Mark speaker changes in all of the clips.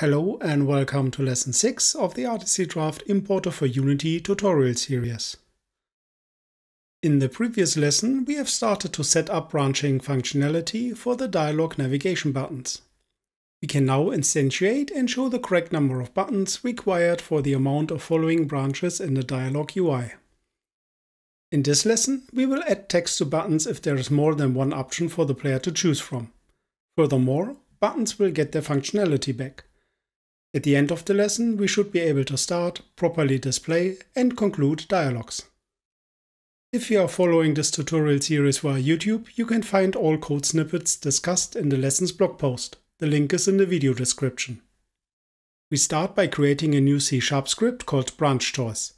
Speaker 1: Hello and welcome to lesson 6 of the articy:draft Importer for Unity tutorial series. In the previous lesson we have started to set up branching functionality for the dialog navigation buttons. We can now instantiate and show the correct number of buttons required for the amount of following branches in the dialog UI. In this lesson we will add text to buttons if there is more than one option for the player to choose from. Furthermore, buttons will get their functionality back. At the end of the lesson, we should be able to start, properly display and conclude dialogues. If you are following this tutorial series via YouTube, you can find all code snippets discussed in the lessons blog post. The link is in the video description. We start by creating a new C-sharp script called branch choice.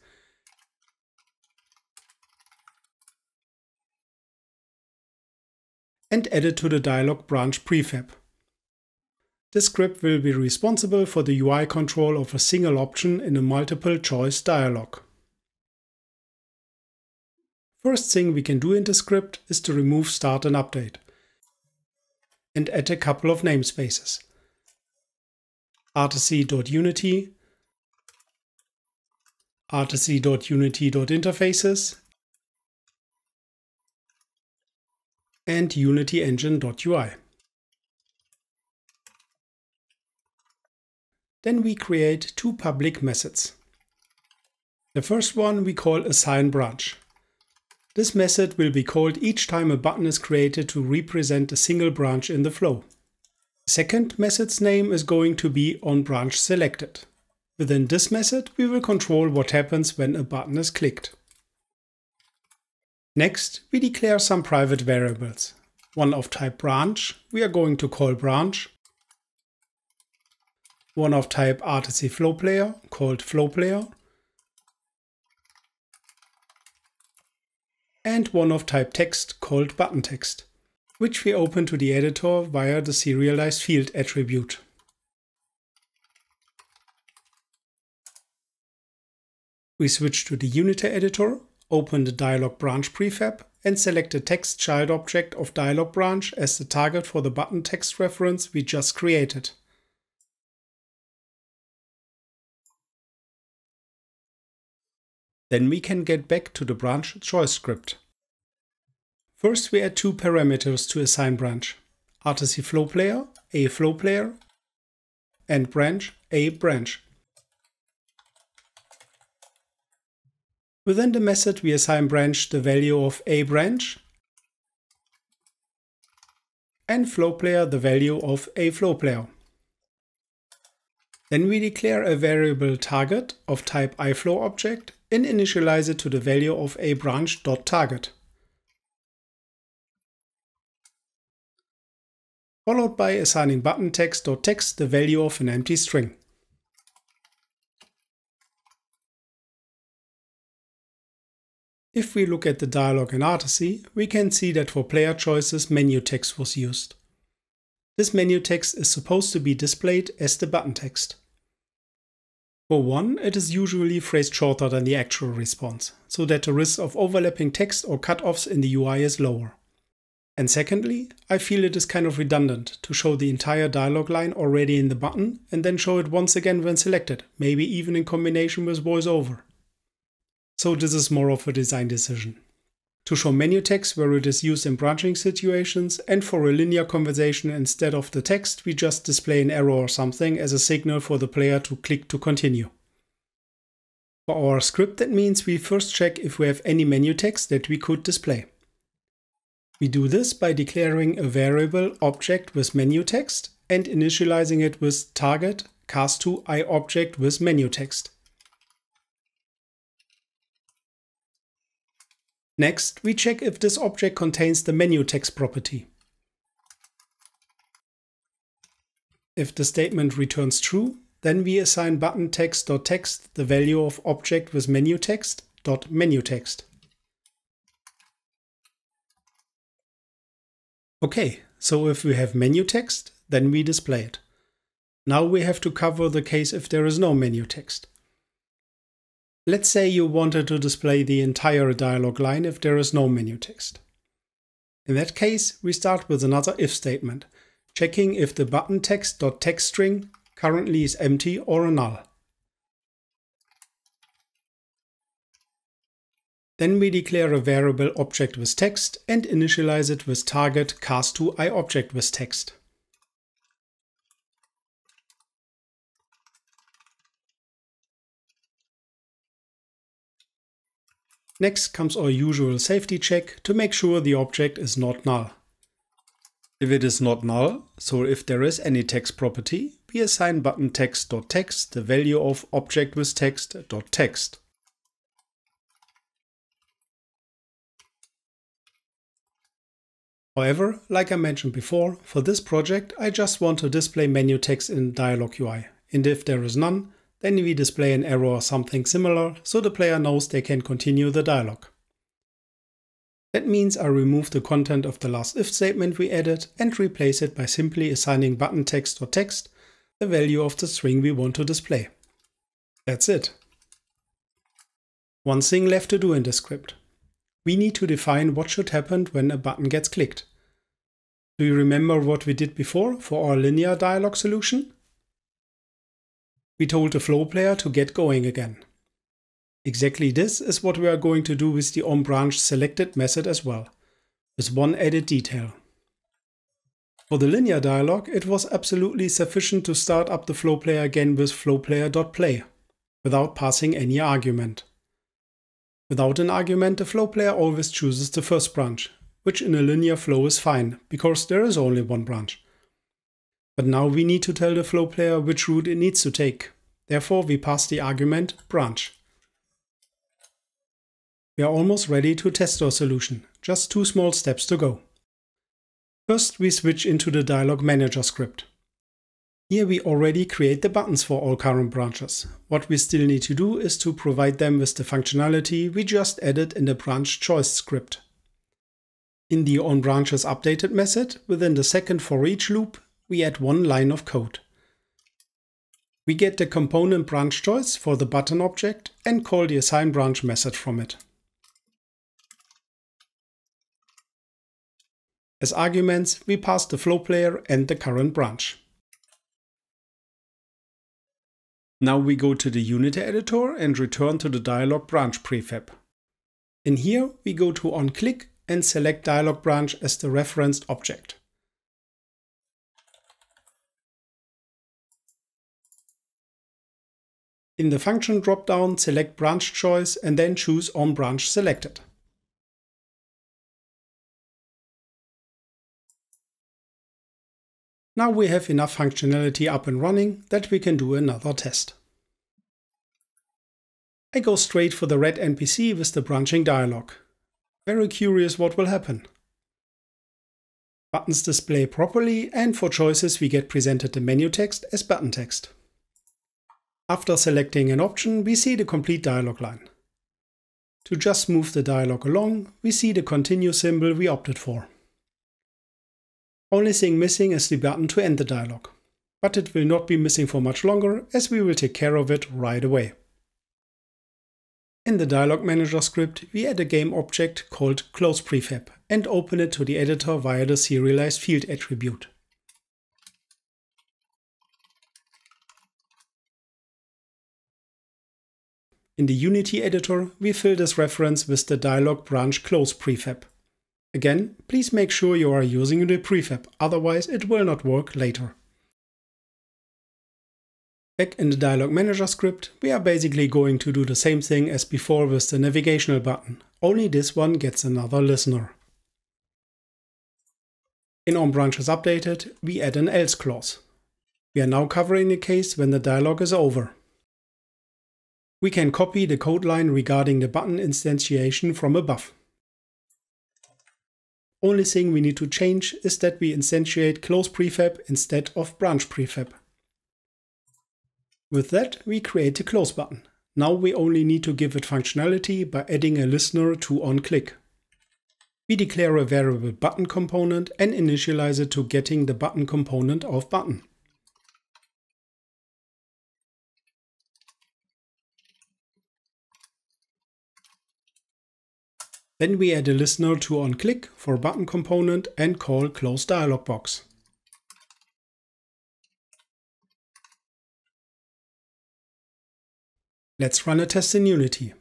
Speaker 1: and add it to the dialog branch prefab. This script will be responsible for the UI control of a single option in a multiple choice dialog. First thing we can do in the script is to remove start and update and add a couple of namespaces. articy.unity, articy.unity.interfaces and unityengine.ui. Then we create two public methods. The first one we call assign branch. This method will be called each time a button is created to represent a single branch in the flow. The second method's name is going to be on branch selected. Within this method we will control what happens when a button is clicked. Next we declare some private variables. One of type branch we are going to call branch one of type Articy flow player called flow player, and one of type text called button text, which we open to the editor via the serialized field attribute. We switch to the Unity editor, open the dialog branch prefab and select the text child object of dialog branch as the target for the button text reference we just created. Then we can get back to the branch choice script. First we add two parameters to assign branch. Articy flow player, a flow player, and branch, a branch. Within the method we assign branch the value of a branch and flow player the value of a flow player. Then we declare a variable target of type iFlow object and initialize it to the value of a branch.target. Followed by assigning button text.text the value of an empty string. If we look at the dialog in articy, we can see that for player choices menu text was used. This menu text is supposed to be displayed as the button text. For one, it is usually phrased shorter than the actual response, so that the risk of overlapping text or cutoffs in the UI is lower. And secondly, I feel it is kind of redundant to show the entire dialog line already in the button and then show it once again when selected, maybe even in combination with voiceover. So this is more of a design decision to show menu text where it is used in branching situations, and for a linear conversation instead of the text, we just display an arrow or something as a signal for the player to click to continue. For our script that means we first check if we have any menu text that we could display. We do this by declaring a variable object with menu text and initializing it with target cast2 i object with menu text. Next, we check if this object contains the menu text property. If the statement returns true, then we assign button text.text the value of object with menu text. Okay, so if we have menu text, then we display it. Now we have to cover the case if there is no menu text. Let's say you wanted to display the entire dialog line if there is no menu text. In that case, we start with another if statement, checking if the button text.text string currently is empty or a null. Then we declare a variable object with text and initialize it with target cast2iObject with text. Next comes our usual safety check to make sure the object is not null. If it is not null, so if there is any text property, we assign button text.text the value of object with text.text. However, like I mentioned before, for this project I just want to display menu text in Dialog UI, and if there is none, then we display an error or something similar so the player knows they can continue the dialog. That means I remove the content of the last if statement we added and replace it by simply assigning button text or text the value of the string we want to display. That's it. One thing left to do in the script we need to define what should happen when a button gets clicked. Do you remember what we did before for our linear dialog solution? We told the flow player to get going again. Exactly this is what we are going to do with the onBranch selected method as well, with one added detail. For the linear dialog, it was absolutely sufficient to start up the flow player again with flowplayer.play, without passing any argument. Without an argument, the flow player always chooses the first branch, which in a linear flow is fine, because there is only one branch. But now we need to tell the flow player which route it needs to take. Therefore, we pass the argument branch. We are almost ready to test our solution, just two small steps to go. First, we switch into the Dialog Manager script. Here we already create the buttons for all current branches. What we still need to do is to provide them with the functionality we just added in the branch choice script. In the onBranches updated method, within the second for each loop, we add one line of code. We get the component branch choice for the button object and call the assign branch method from it. As arguments, we pass the flow player and the current branch. Now we go to the Unity editor and return to the dialog branch prefab. In here we go to onClick and select dialog branch as the referenced object. In the function dropdown, select branch choice and then choose on branch selected. Now we have enough functionality up and running that we can do another test. I go straight for the red NPC with the branching dialog. Very curious what will happen. Buttons display properly and for choices we get presented the menu text as button text. After selecting an option we see the complete dialog line. To just move the dialog along, we see the continue symbol we opted for. Only thing missing is the button to end the dialog. But it will not be missing for much longer as we will take care of it right away. In the Dialog Manager script, we add a game object called close prefab and open it to the editor via the serialized field attribute. In the Unity editor, we fill this reference with the dialog branch close prefab. Again, please make sure you are using the prefab, otherwise it will not work later. Back in the Dialog Manager script, we are basically going to do the same thing as before with the navigational button, only this one gets another listener. In on branches updated, we add an else clause. We are now covering the case when the dialog is over. We can copy the code line regarding the button instantiation from above. Only thing we need to change is that we instantiate closePrefab instead of branch prefab. With that, we create a close button. Now we only need to give it functionality by adding a listener to onClick. We declare a variable button component and initialize it to getting the button component of button. Then we add a listener to onClick for button component and call close dialog box. Let's run a test in Unity.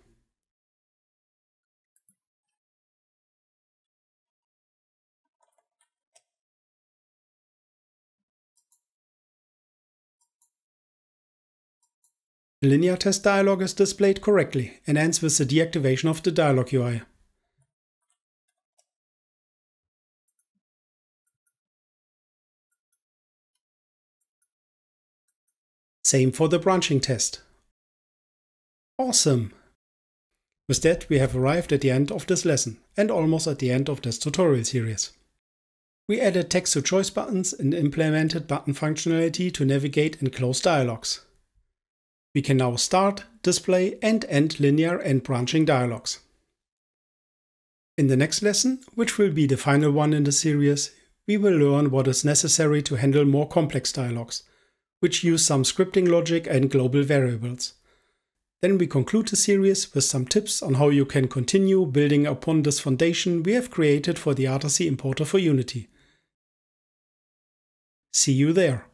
Speaker 1: The linear test dialog is displayed correctly and ends with the deactivation of the dialog UI. Same for the branching test. Awesome! With that we have arrived at the end of this lesson and almost at the end of this tutorial series. We added text to choice buttons and implemented button functionality to navigate and close dialogues. We can now start, display and end linear and branching dialogues. In the next lesson, which will be the final one in the series, we will learn what is necessary to handle more complex dialogues which use some scripting logic and global variables. Then we conclude the series with some tips on how you can continue building upon this foundation we have created for the articy importer for Unity. See you there!